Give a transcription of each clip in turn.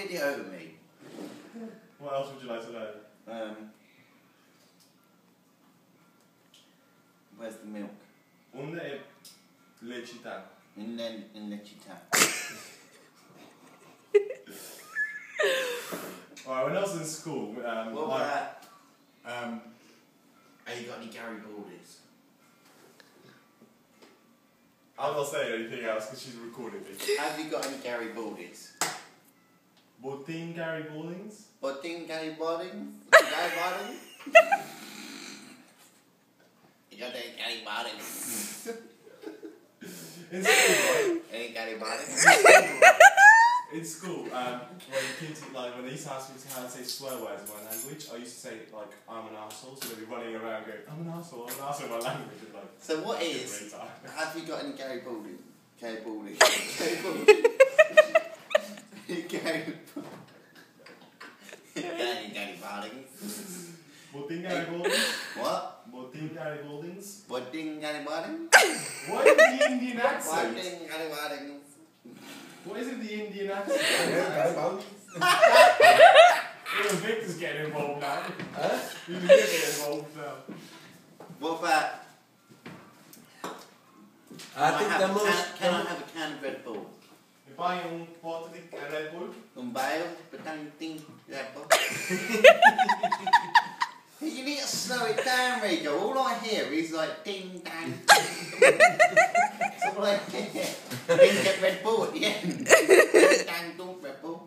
video me. What else would you like to know? Um, where's the milk? Unde e lecita? In the, in the chita. Alright, when I was in school, um, What I, about, um, have you got any Gary Baldies? I'm not saying anything else because she's recording me. Have you got any Gary Baldies? Botin Gary Ballings? What thing Gary Baldings? Gary Baldings? you got any Gary Baldings? In school, right? Gary Baldings? In school, um, when kids, like, when they used to ask me how to say swear words in my language, I used to say, like, I'm an asshole. so they'd be running around going, I'm an asshole. I'm an asshole in my language. And, like, So what is, have you got any Gary Balding? Gary Balding? Gary Balding? Gary Gary Gary Baldings? Gary Ballings? What? Botin Gary Ballings? What Gary Balding? What is the Indian accent? thing Gary Baldings? What is it, the Indian accent? Even Victor's getting involved now. Huh? Even Victor's getting involved now. What about? I can think the most. Can, can I have a can of Red Bull? Mi fai un po' di Red Bull? Um bail, but don't Red Bull. You need to slow it down, Rigo. All I hear is like ding dang. That's all I hear. Then get Red Bull at the end. ding dang dong Red Bull.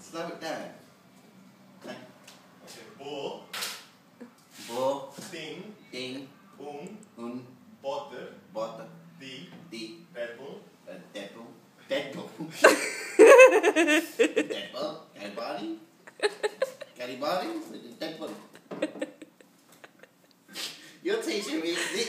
Slow it down. Okay. Okay, bo, Bo, ting, ding, un, un, potter, butter, di, di, Red Bull. Deadpool. Anybody? Anybody? Deadpool. You're teaching me.